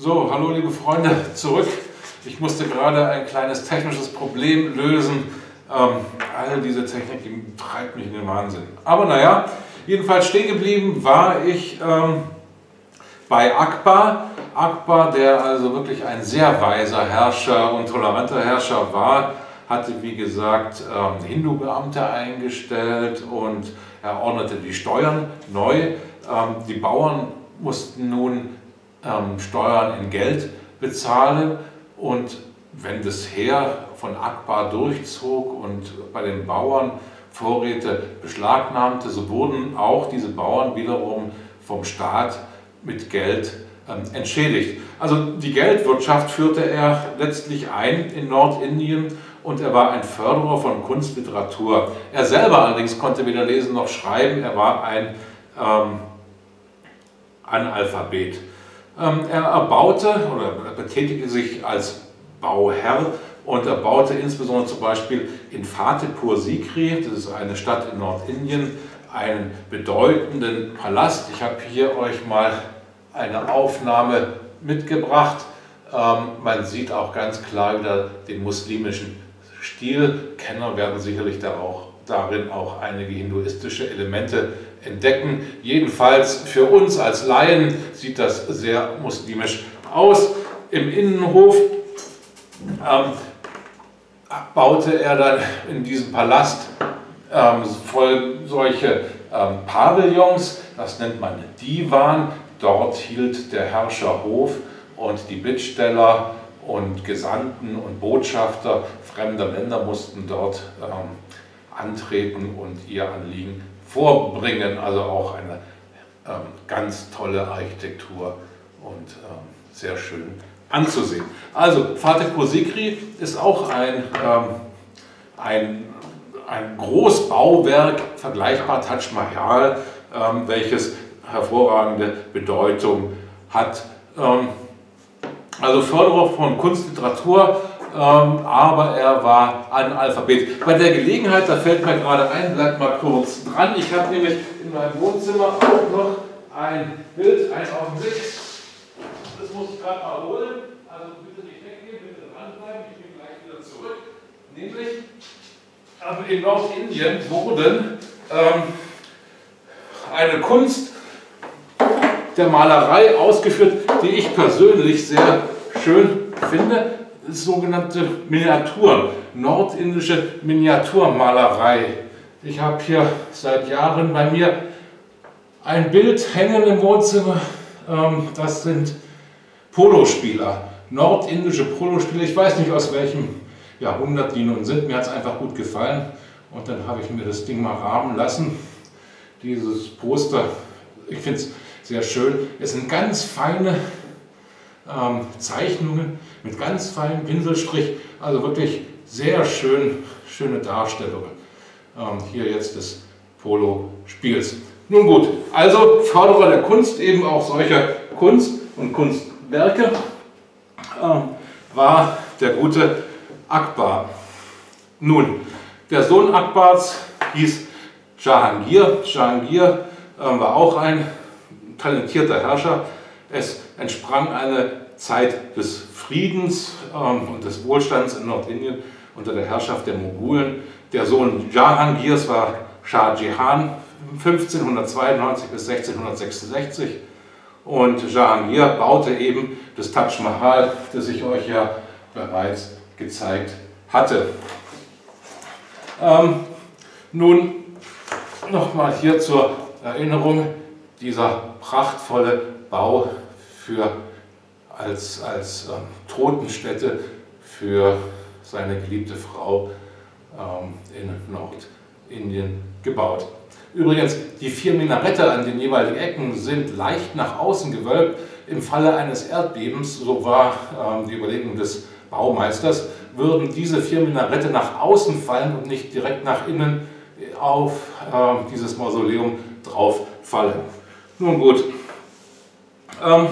So, hallo liebe Freunde, zurück. Ich musste gerade ein kleines technisches Problem lösen. Ähm, all diese Technik die treibt mich in den Wahnsinn. Aber naja, jedenfalls stehen geblieben war ich ähm, bei Akbar. Akbar, der also wirklich ein sehr weiser Herrscher und toleranter Herrscher war, hatte wie gesagt ähm, Hindu-Beamte eingestellt und er ordnete die Steuern neu. Ähm, die Bauern mussten nun ähm, Steuern in Geld bezahlen und wenn das Heer von Akbar durchzog und bei den Bauern Vorräte beschlagnahmte, so wurden auch diese Bauern wiederum vom Staat mit Geld ähm, entschädigt. Also die Geldwirtschaft führte er letztlich ein in Nordindien und er war ein Förderer von Kunstliteratur. Er selber allerdings konnte weder lesen noch schreiben, er war ein ähm, Analphabet. Ähm, er erbaute oder betätigte sich als Bauherr und er baute insbesondere zum Beispiel in Fatehpur Sikri, das ist eine Stadt in Nordindien, einen bedeutenden Palast. Ich habe hier euch mal eine Aufnahme mitgebracht. Ähm, man sieht auch ganz klar wieder den muslimischen Stil. Kenner werden sicherlich da auch, darin auch einige hinduistische Elemente entdecken. Jedenfalls für uns als Laien sieht das sehr muslimisch aus. Im Innenhof ähm, baute er dann in diesem Palast ähm, voll solche ähm, Pavillons, das nennt man Divan. Dort hielt der Herrscher Hof und die Bittsteller und Gesandten und Botschafter fremder Länder mussten dort ähm, antreten und ihr Anliegen vorbringen. Also auch eine ähm, ganz tolle Architektur und ähm, sehr schön anzusehen. Also Fatehpur Sikri ist auch ein, ähm, ein, ein Großbauwerk, vergleichbar Taj Mahal, ähm, welches hervorragende Bedeutung hat. Ähm, also Förderer von Kunst, Literatur, aber er war Analphabet. Bei der Gelegenheit, da fällt mir gerade ein, bleibt mal kurz dran. Ich habe nämlich in meinem Wohnzimmer auch noch ein Bild, ein Augenblick. Das muss ich gerade mal holen. Also bitte nicht weggehen, bitte dranbleiben. Ich bin gleich wieder zurück. Nämlich also in Nordindien wurden ähm, eine Kunst der Malerei ausgeführt, die ich persönlich sehr schön finde sogenannte Miniaturen, nordindische Miniaturmalerei. Ich habe hier seit Jahren bei mir ein Bild hängen im Wohnzimmer. Ähm, das sind Polospieler, nordindische Polospieler. Ich weiß nicht aus welchem Jahrhundert die nun sind. Mir hat es einfach gut gefallen und dann habe ich mir das Ding mal rahmen lassen. Dieses Poster, ich finde es sehr schön. Es sind ganz feine ähm, Zeichnungen mit ganz feinem Pinselstrich, also wirklich sehr schön, schöne Darstellungen. Ähm, hier jetzt des Polo-Spiels. Nun gut, also Förderer der Kunst, eben auch solcher Kunst und Kunstwerke, ähm, war der gute Akbar. Nun, der Sohn Akbars hieß Jahangir. Jahangir äh, war auch ein talentierter Herrscher. Es entsprang eine Zeit des Friedens ähm, und des Wohlstands in Nordindien unter der Herrschaft der Mogulen. Der Sohn Jahangirs war Shah Jahan 1592 bis 1666 und Jahangir baute eben das Taj Mahal, das ich euch ja bereits gezeigt hatte. Ähm, nun nochmal hier zur Erinnerung dieser prachtvolle Bau für als, als ähm, Totenstätte für seine geliebte Frau ähm, in Nordindien gebaut. Übrigens, die vier Minarette an den jeweiligen Ecken sind leicht nach außen gewölbt. Im Falle eines Erdbebens, so war ähm, die Überlegung des Baumeisters, würden diese vier Minarette nach außen fallen und nicht direkt nach innen auf äh, dieses Mausoleum drauf fallen. Nun gut. Ähm,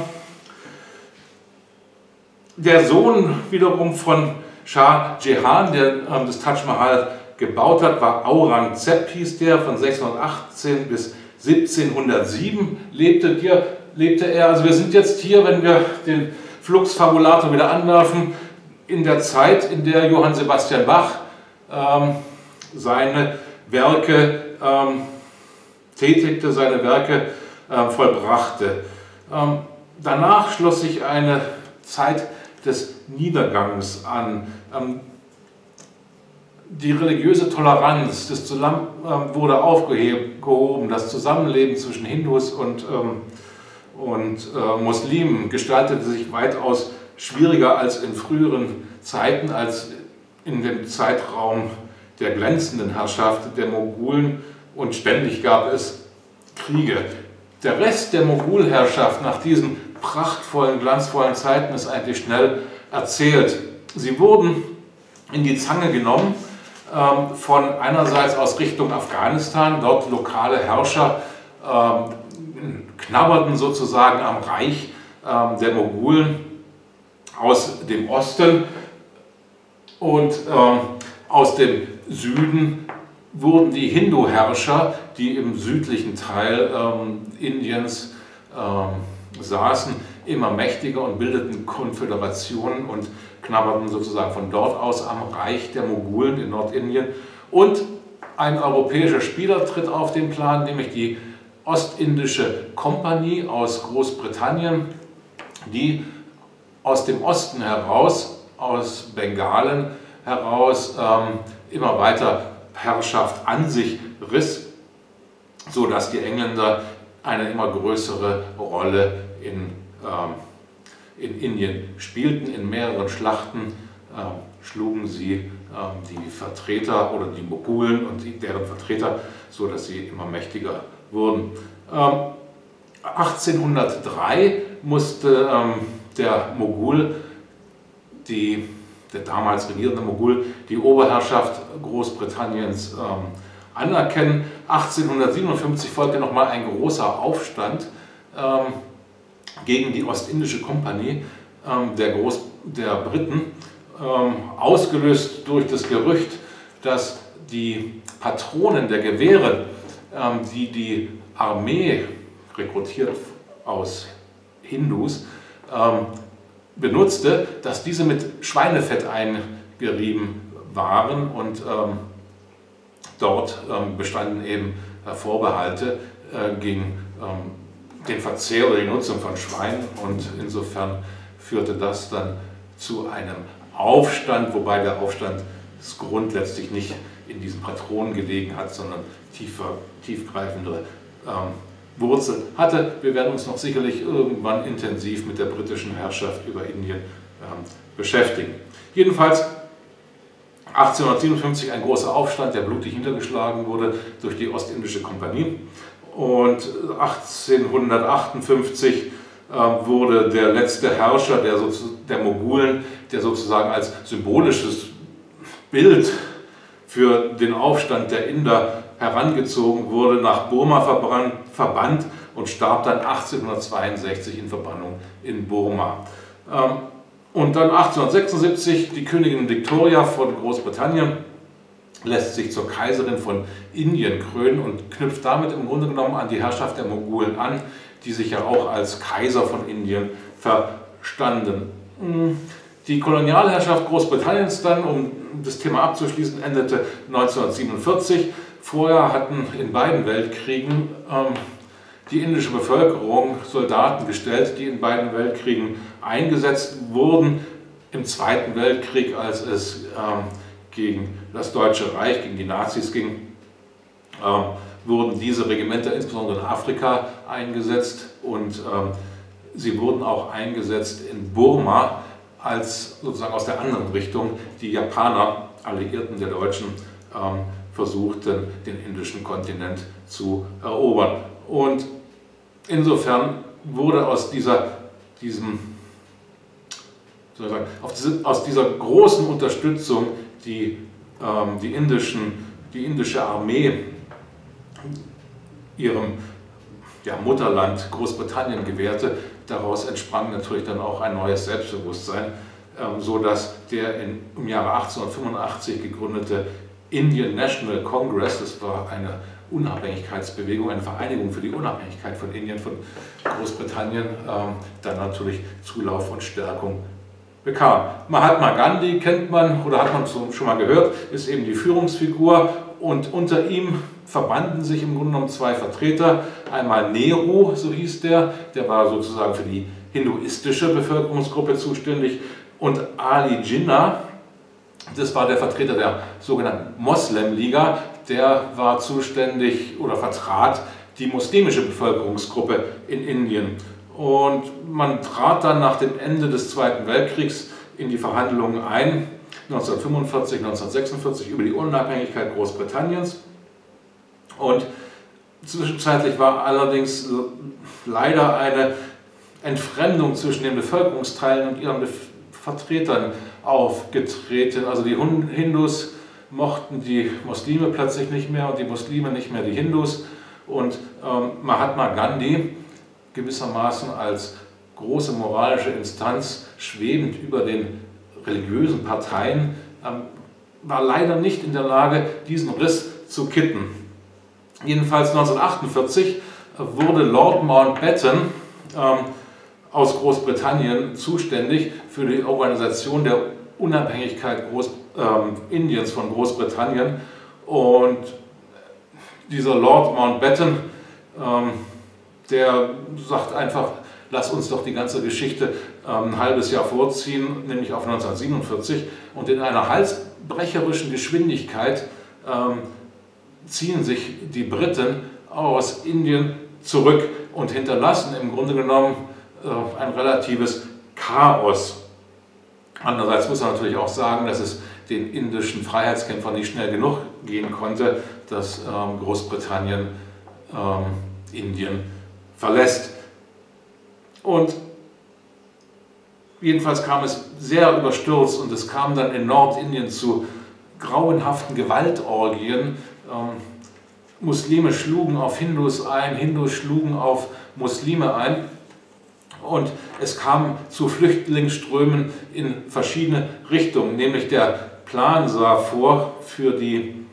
der Sohn wiederum von Shah Jahan, der ähm, das Taj Mahal gebaut hat, war Aurangzeb, hieß der, von 618 bis 1707 lebte, hier, lebte er. Also wir sind jetzt hier, wenn wir den Flux Fabulator wieder anwerfen. In der Zeit, in der Johann Sebastian Bach ähm, seine Werke ähm, tätigte, seine Werke äh, vollbrachte. Ähm, danach schloss sich eine Zeit des Niedergangs an. Ähm, die religiöse Toleranz das Zusammen äh, wurde aufgehoben, das Zusammenleben zwischen Hindus und, ähm, und äh, Muslimen gestaltete sich weitaus schwieriger als in früheren Zeiten, als in dem Zeitraum der glänzenden Herrschaft der Mogulen und ständig gab es Kriege. Der Rest der Mogulherrschaft nach diesen prachtvollen, glanzvollen Zeiten ist eigentlich schnell erzählt. Sie wurden in die Zange genommen ähm, von einerseits aus Richtung Afghanistan, dort lokale Herrscher ähm, knabberten sozusagen am Reich ähm, der Mogulen aus dem Osten und ähm, aus dem Süden wurden die Hindu-Herrscher, die im südlichen Teil ähm, Indiens ähm, saßen, immer mächtiger und bildeten Konföderationen und knabberten sozusagen von dort aus am Reich der Mogulen in Nordindien. Und ein europäischer Spieler tritt auf den Plan, nämlich die Ostindische Kompanie aus Großbritannien, die aus dem Osten heraus, aus Bengalen heraus, ähm, immer weiter Herrschaft an sich riss, sodass die Engländer eine immer größere Rolle in, ähm, in Indien spielten. In mehreren Schlachten ähm, schlugen sie ähm, die Vertreter oder die Mogulen und die, deren Vertreter, sodass sie immer mächtiger wurden. 1803 ähm, musste ähm, der Mogul die der damals regierende Mogul, die Oberherrschaft Großbritanniens ähm, anerkennen. 1857 folgte nochmal ein großer Aufstand ähm, gegen die Ostindische Kompanie ähm, der, Groß der Briten, ähm, ausgelöst durch das Gerücht, dass die Patronen der Gewehre, ähm, die die Armee rekrutiert aus Hindus, ähm, benutzte, dass diese mit Schweinefett eingerieben waren und ähm, dort ähm, bestanden eben äh, Vorbehalte äh, gegen ähm, den Verzehr oder die Nutzung von Schweinen und insofern führte das dann zu einem Aufstand, wobei der Aufstand das Grund letztlich nicht in diesen Patronen gelegen hat, sondern tiefer, tiefgreifendere ähm, Wurzel hatte. Wir werden uns noch sicherlich irgendwann intensiv mit der britischen Herrschaft über Indien ähm, beschäftigen. Jedenfalls 1857 ein großer Aufstand, der blutig niedergeschlagen wurde durch die Ostindische Kompanie. Und 1858 äh, wurde der letzte Herrscher der, der Mogulen, der sozusagen als symbolisches Bild für den Aufstand der Inder herangezogen wurde, nach Burma verbannt und starb dann 1862 in Verbannung in Burma. Ähm, und dann 1876 die Königin Victoria von Großbritannien lässt sich zur Kaiserin von Indien krönen und knüpft damit im Grunde genommen an die Herrschaft der Mogulen an, die sich ja auch als Kaiser von Indien verstanden. Hm, die Kolonialherrschaft Großbritanniens dann, um das Thema abzuschließen, endete 1947 Vorher hatten in beiden Weltkriegen ähm, die indische Bevölkerung Soldaten gestellt, die in beiden Weltkriegen eingesetzt wurden. Im Zweiten Weltkrieg, als es ähm, gegen das Deutsche Reich, gegen die Nazis ging, ähm, wurden diese Regimenter insbesondere in Afrika eingesetzt und ähm, sie wurden auch eingesetzt in Burma als sozusagen aus der anderen Richtung die Japaner, Alliierten der Deutschen, ähm, versuchten, den indischen Kontinent zu erobern. Und insofern wurde aus dieser, diesem, sagen, diese, aus dieser großen Unterstützung, die ähm, die, indischen, die indische Armee ihrem ja, Mutterland Großbritannien gewährte, daraus entsprang natürlich dann auch ein neues Selbstbewusstsein, ähm, so dass der in, im Jahre 1885 gegründete Indian National Congress, das war eine Unabhängigkeitsbewegung, eine Vereinigung für die Unabhängigkeit von Indien, von Großbritannien, ähm, dann natürlich Zulauf und Stärkung bekam. Mahatma Gandhi kennt man oder hat man schon mal gehört, ist eben die Führungsfigur und unter ihm verbanden sich im Grunde genommen zwei Vertreter. Einmal Nehru, so hieß der, der war sozusagen für die hinduistische Bevölkerungsgruppe zuständig und Ali Jinnah, das war der Vertreter der sogenannten Moslem-Liga, der war zuständig oder vertrat die muslimische Bevölkerungsgruppe in Indien. Und man trat dann nach dem Ende des Zweiten Weltkriegs in die Verhandlungen ein, 1945, 1946, über die Unabhängigkeit Großbritanniens. Und zwischenzeitlich war allerdings leider eine Entfremdung zwischen den Bevölkerungsteilen und ihren Vertretern aufgetreten. Also die Hindus mochten die Muslime plötzlich nicht mehr und die Muslime nicht mehr die Hindus. Und ähm, Mahatma Gandhi gewissermaßen als große moralische Instanz schwebend über den religiösen Parteien ähm, war leider nicht in der Lage, diesen Riss zu kitten. Jedenfalls 1948 wurde Lord Mountbatten ähm, aus Großbritannien zuständig für die Organisation der Unabhängigkeit Groß, ähm, Indiens von Großbritannien. Und dieser Lord Mountbatten, ähm, der sagt einfach, lass uns doch die ganze Geschichte ähm, ein halbes Jahr vorziehen, nämlich auf 1947. Und in einer halsbrecherischen Geschwindigkeit ähm, ziehen sich die Briten aus Indien zurück und hinterlassen im Grunde genommen ein relatives Chaos. Andererseits muss man natürlich auch sagen, dass es den indischen Freiheitskämpfern nicht schnell genug gehen konnte, dass ähm, Großbritannien ähm, Indien verlässt. Und jedenfalls kam es sehr überstürzt und es kam dann in Nordindien zu grauenhaften Gewaltorgien. Ähm, Muslime schlugen auf Hindus ein, Hindus schlugen auf Muslime ein. Und es kam zu Flüchtlingsströmen in verschiedene Richtungen, nämlich der Plan sah vor für die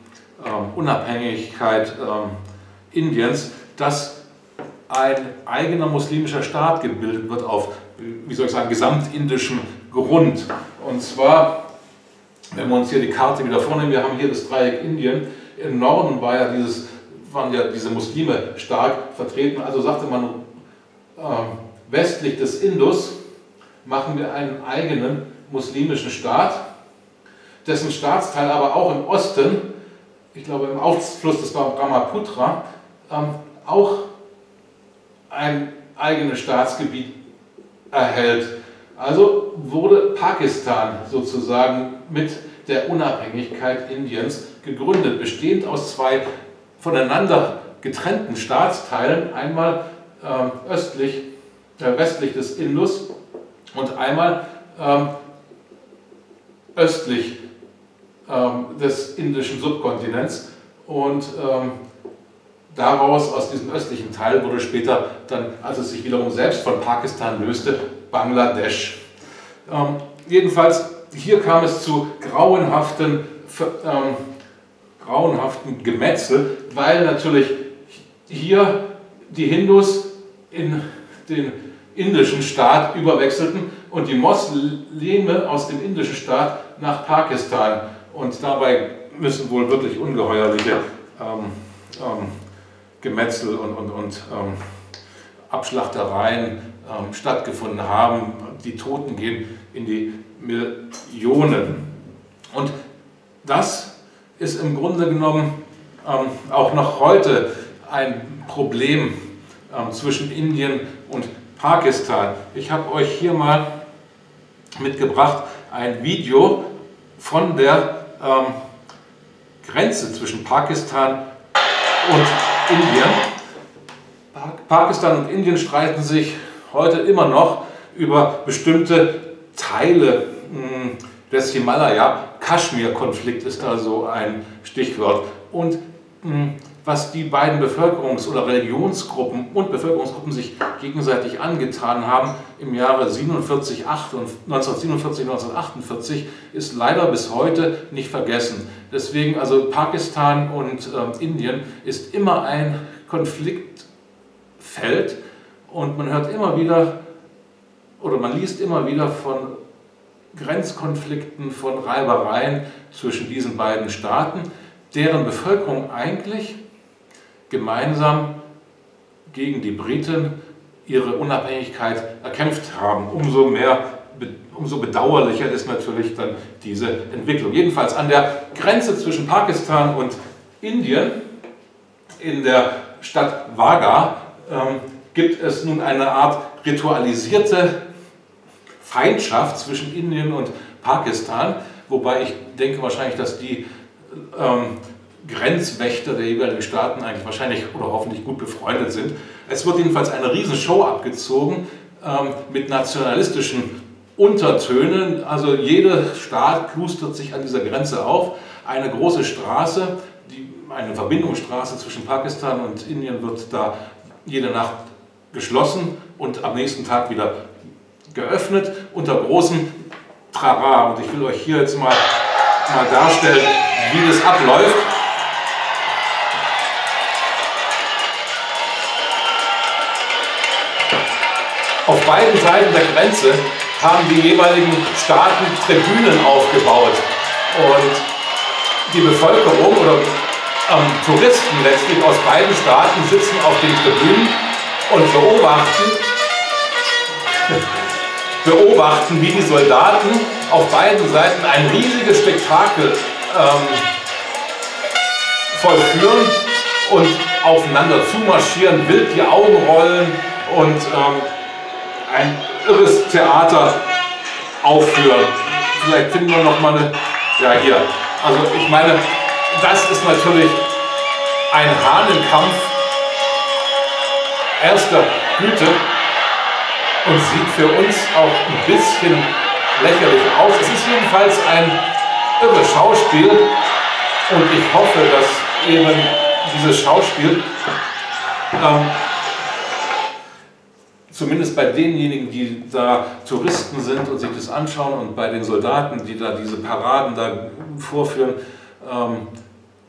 ähm, Unabhängigkeit ähm, Indiens, dass ein eigener muslimischer Staat gebildet wird auf, wie soll ich sagen, gesamtindischem Grund. Und zwar, wenn wir uns hier die Karte wieder vornehmen, wir haben hier das Dreieck Indien. Im Norden war ja dieses, waren ja diese Muslime stark vertreten, also sagte man, äh, westlich des Indus machen wir einen eigenen muslimischen Staat, dessen Staatsteil aber auch im Osten, ich glaube im Ausfluss des Brahmaputra, ähm, auch ein eigenes Staatsgebiet erhält. Also wurde Pakistan sozusagen mit der Unabhängigkeit Indiens gegründet, bestehend aus zwei voneinander getrennten Staatsteilen, einmal ähm, östlich, äh, westlich des Indus und einmal ähm, östlich ähm, des indischen Subkontinents. Und ähm, daraus, aus diesem östlichen Teil, wurde später dann, als es sich wiederum selbst von Pakistan löste, Bangladesch. Ähm, jedenfalls, hier kam es zu grauenhaften, ähm, grauenhaften Gemetzel, weil natürlich hier die Hindus in den indischen Staat überwechselten und die Mosleme aus dem indischen Staat nach Pakistan. Und dabei müssen wohl wirklich ungeheuerliche ähm, ähm, Gemetzel und, und, und ähm, Abschlachtereien ähm, stattgefunden haben. Die Toten gehen in die Millionen. Und das ist im Grunde genommen ähm, auch noch heute ein Problem ähm, zwischen Indien und Pakistan. Ich habe euch hier mal mitgebracht ein Video von der ähm, Grenze zwischen Pakistan und Indien. Pakistan und Indien streiten sich heute immer noch über bestimmte Teile hm, des Himalaya. Kaschmir-Konflikt ist da so ein Stichwort. Und hm, was die beiden Bevölkerungs- oder Religionsgruppen und Bevölkerungsgruppen sich gegenseitig angetan haben im Jahre 47, 1947, 1948, ist leider bis heute nicht vergessen. Deswegen, also Pakistan und äh, Indien ist immer ein Konfliktfeld und man hört immer wieder oder man liest immer wieder von Grenzkonflikten, von Reibereien zwischen diesen beiden Staaten, deren Bevölkerung eigentlich gemeinsam gegen die Briten ihre Unabhängigkeit erkämpft haben. Umso mehr, umso bedauerlicher ist natürlich dann diese Entwicklung. Jedenfalls an der Grenze zwischen Pakistan und Indien in der Stadt Vaga ähm, gibt es nun eine Art ritualisierte Feindschaft zwischen Indien und Pakistan, wobei ich denke wahrscheinlich, dass die ähm, Grenzwächter der jeweiligen Staaten eigentlich wahrscheinlich oder hoffentlich gut befreundet sind. Es wird jedenfalls eine Riesenshow abgezogen ähm, mit nationalistischen Untertönen. Also jeder Staat plustert sich an dieser Grenze auf. Eine große Straße, die, eine Verbindungsstraße zwischen Pakistan und Indien wird da jede Nacht geschlossen und am nächsten Tag wieder geöffnet unter großem Trara. Und ich will euch hier jetzt mal, mal darstellen, wie das abläuft. Beiden Seiten der Grenze haben die jeweiligen Staaten Tribünen aufgebaut. Und die Bevölkerung oder ähm, Touristen letztlich aus beiden Staaten sitzen auf den Tribünen und beobachten, beobachten, wie die Soldaten auf beiden Seiten ein riesiges Spektakel ähm, vollführen und aufeinander zumarschieren, wild die Augen rollen und ähm, ein irres Theater aufführen. Vielleicht finden wir noch mal eine, ja hier. Also ich meine, das ist natürlich ein Hahnenkampf erster Güte und sieht für uns auch ein bisschen lächerlich aus. Es ist jedenfalls ein irres Schauspiel und ich hoffe, dass eben dieses Schauspiel ähm, zumindest bei denjenigen, die da Touristen sind und sich das anschauen und bei den Soldaten, die da diese Paraden da vorführen, ähm,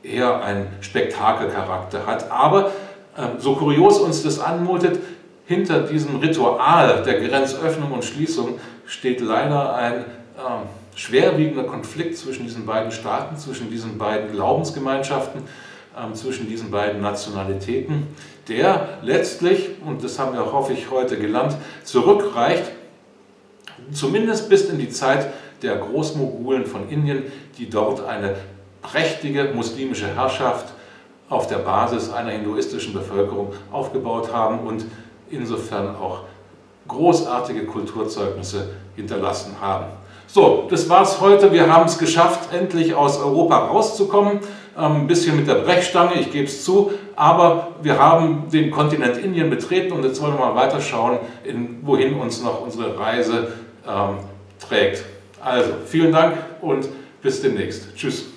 eher einen Spektakelcharakter hat. Aber ähm, so kurios uns das anmutet, hinter diesem Ritual der Grenzöffnung und Schließung steht leider ein ähm, schwerwiegender Konflikt zwischen diesen beiden Staaten, zwischen diesen beiden Glaubensgemeinschaften, zwischen diesen beiden Nationalitäten, der letztlich, und das haben wir, hoffe ich, heute gelernt, zurückreicht, zumindest bis in die Zeit der Großmogulen von Indien, die dort eine prächtige muslimische Herrschaft auf der Basis einer hinduistischen Bevölkerung aufgebaut haben und insofern auch großartige Kulturzeugnisse hinterlassen haben. So, das war's heute. Wir haben es geschafft, endlich aus Europa rauszukommen. Ähm, ein bisschen mit der Brechstange, ich gebe es zu, aber wir haben den Kontinent Indien betreten und jetzt wollen wir mal weiterschauen, in, wohin uns noch unsere Reise ähm, trägt. Also, vielen Dank und bis demnächst. Tschüss.